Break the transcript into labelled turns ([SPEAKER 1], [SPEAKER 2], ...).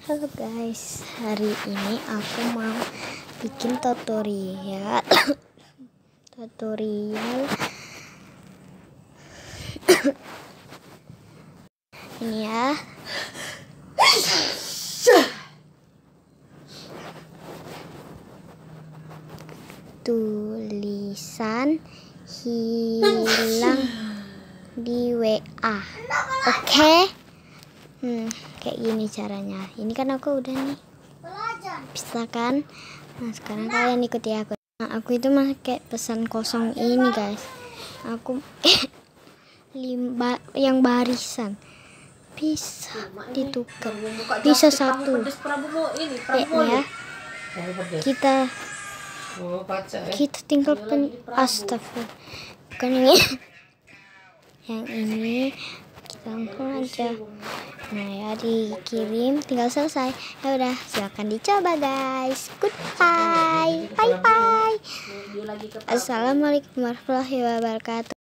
[SPEAKER 1] Halo guys, hari ini aku mau bikin tutorial tutorial ini ya. Tulisan hilang di WA. Oke? Hmm, kayak gini caranya. Ini kan aku udah nih. Bisa kan? Nah, sekarang kalian ikuti aku. Nah, aku itu pakai pesan kosong ini, guys. Aku limba yang barisan. Bisa ditukar. Bisa satu. ya. kita kita tinggal pen astagfirullah. Bukan ini. Yang ini kita langsung aja nah ya dikirim tinggal selesai. Ya udah silakan dicoba guys. Goodbye bye. Bye. Assalamualaikum warahmatullahi wabarakatuh